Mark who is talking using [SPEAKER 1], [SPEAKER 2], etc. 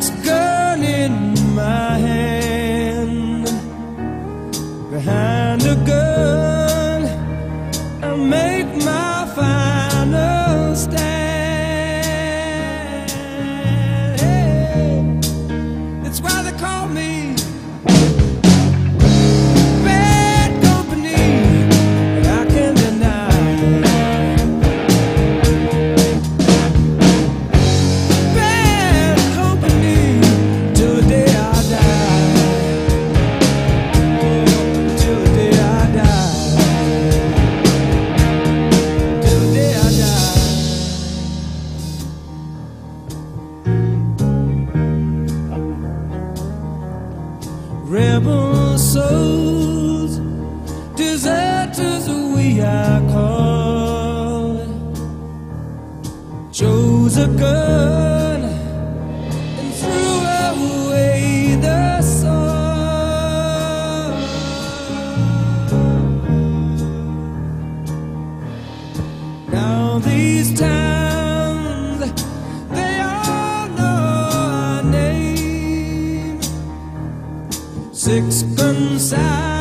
[SPEAKER 1] It's good. rebel souls, deserters we are called. Joe's a girl. sixpence out.